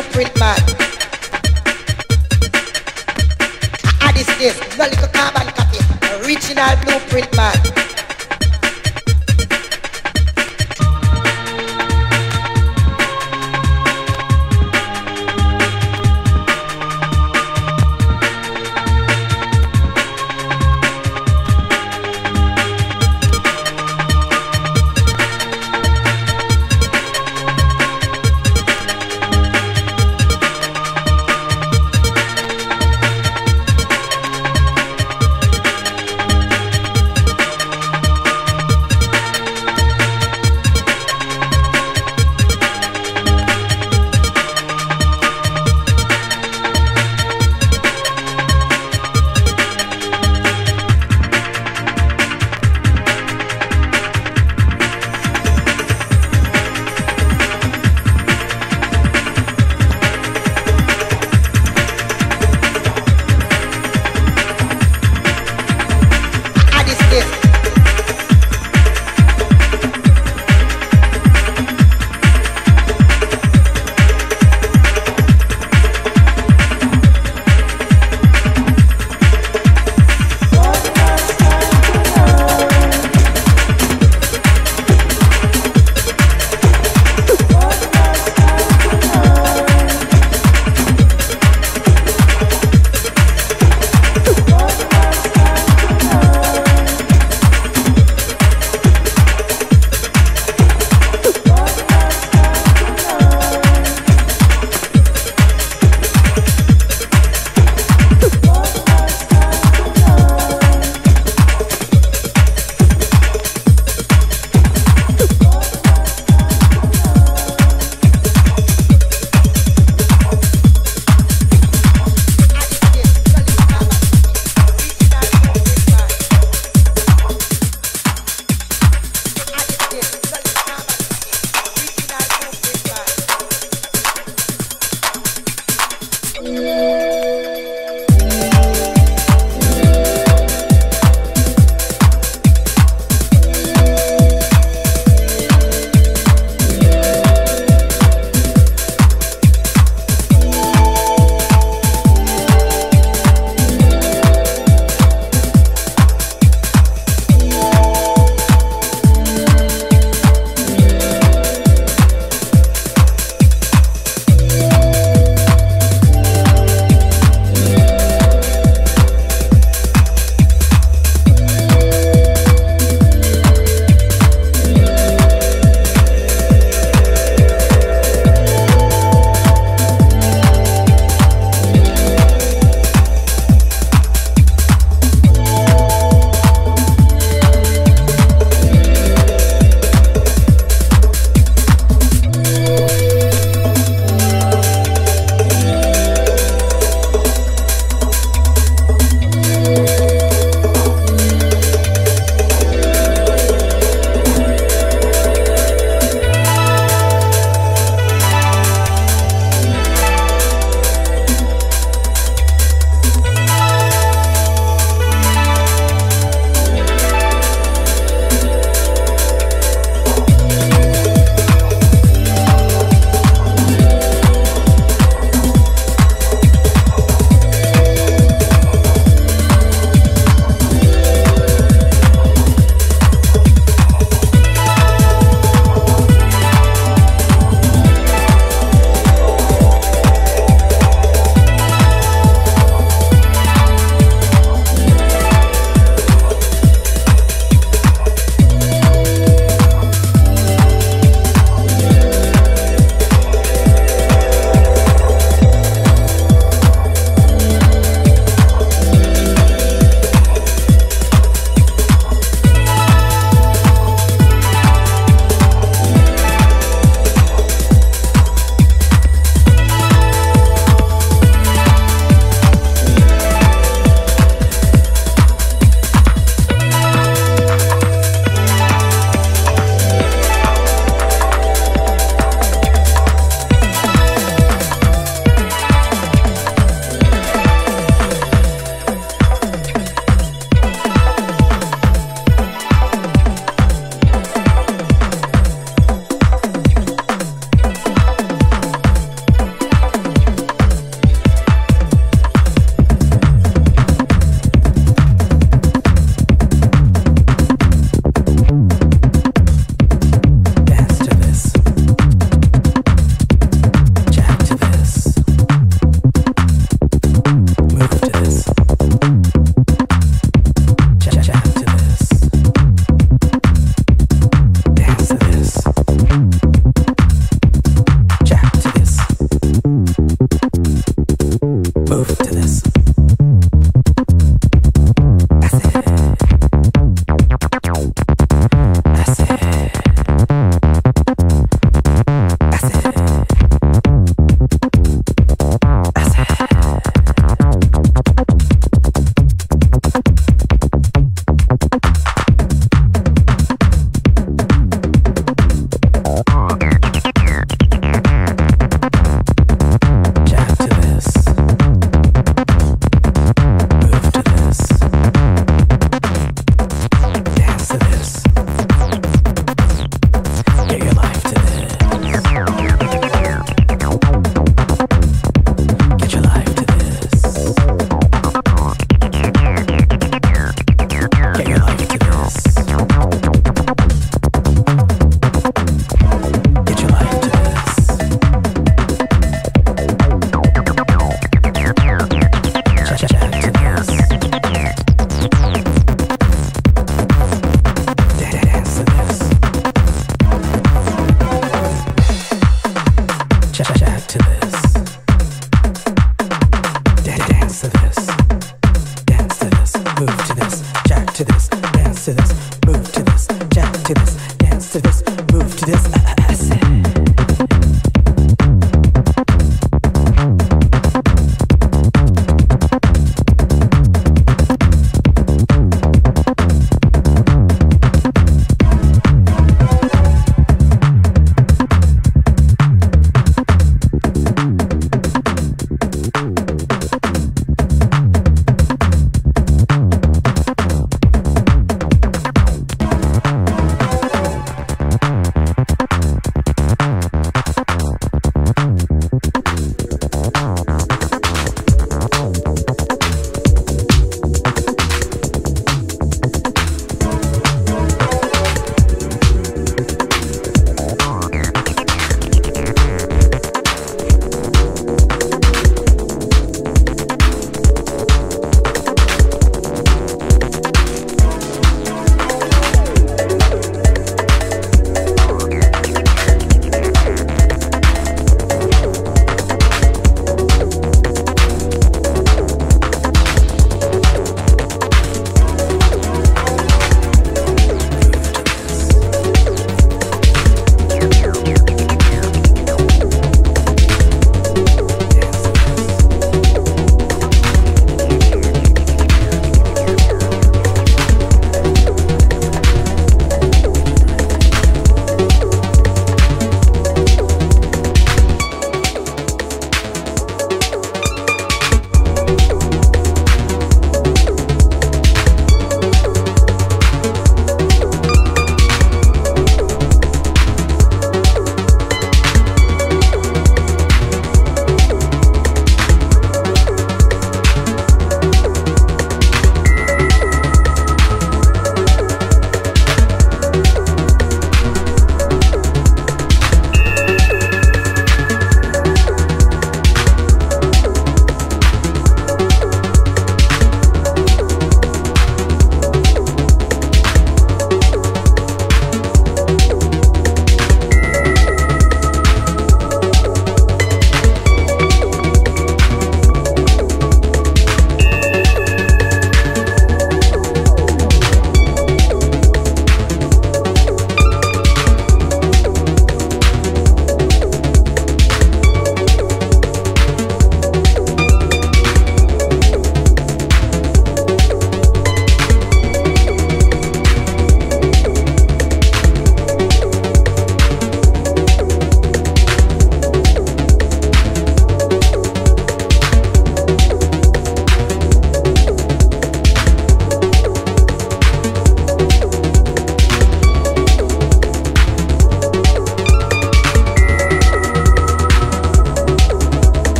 Blueprint man. Ah, this this, no little carbon copy. Original blueprint man.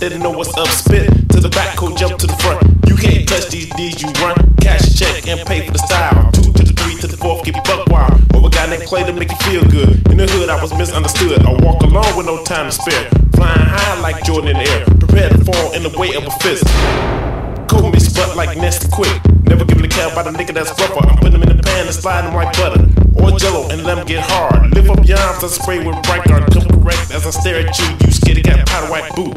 let the people out there know what's up. Spit to the back, cool, jump to the front. You can't touch these D's, you run. Cash check and pay for the style. Two to the three to the fourth, get buck wild. Over guy named Clay to make you feel good. In the hood, I was misunderstood. I walk alone with no time to spare. Flying high like Jordan in the air. Prepared to fall in the weight of a fist. Cold me sput like nasty quick. Never giving a care about a nigga that's rougher. I'm putting them in the pan and sliding like butter. Or jello and let them get hard. Lift up yams, I spray with bright guard. Come correct as I stare at you. You scared cat powder white boot.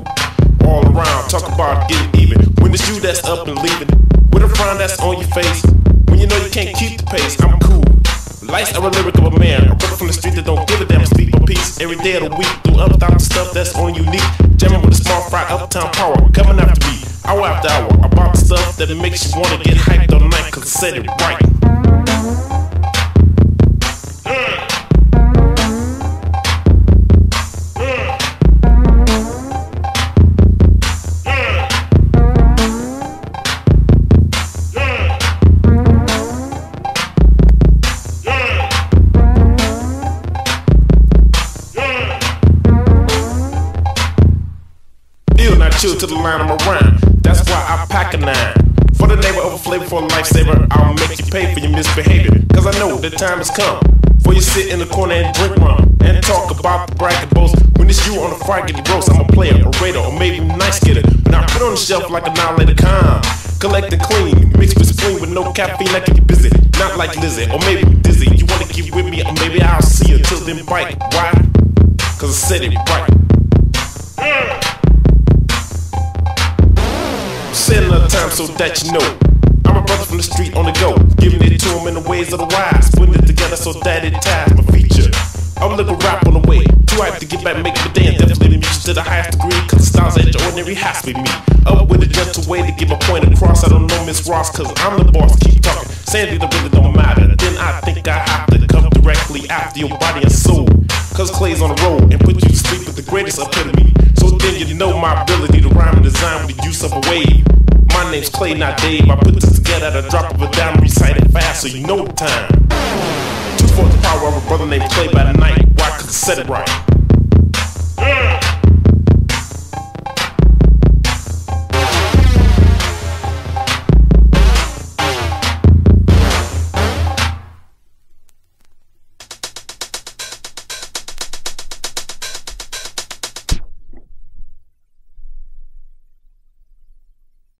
All around, talk about getting even. When it's you that's up and leaving. With a frown that's on your face. When you know you can't keep the pace, I'm cool. Life's a lyric of a man. A brother from the street that don't give a damn speak for peace. Every day of the week, through up the stuff that's on unique. Jamming with a small fry, uptown power. Coming after me, hour after hour. About the stuff that makes you wanna get hyped all night, cause I said it right. Chill to the line I'm around. That's why I pack a nine. For the neighbor of a flavor for a lifesaver, I'll make you pay for your misbehavior. Cause I know the time has come. For you sit in the corner and drink rum and talk about the bracket boast. When it's you on the get the roast. I'm a player, a raider, or maybe a nice getter. But I put on the shelf like a later calm. Collect and clean, mixed with spleen with no caffeine. I keep you busy, not like Lizzie, or maybe dizzy. You wanna get with me, or maybe I'll see you till then bite. Why? Cause I said it right. Another time so that you know. I'm a brother from the street on the go, giving it to him in the ways of the wise, putting it together so that it ties my feature. I'm a little rap on the way, too hyped to get back, make my day, and definitely music to the highest degree, cause the styles that the ordinary has with me. Up with a gentle way to get my point across, I don't know Miss Ross, cause I'm the boss, keep talking. Sandy, the really don't matter. Then I think I have to come directly after your body and soul. Cause Clay's on the road and put you to sleep with the greatest epitome. So then you know my ability to rhyme and design with the use of a wave. My name's Clay, not Dave. I put this together at a drop of a dime, recite it fast so you know the time. Two fourths the power of a brother named Clay by the night. Why? Cause I said it right.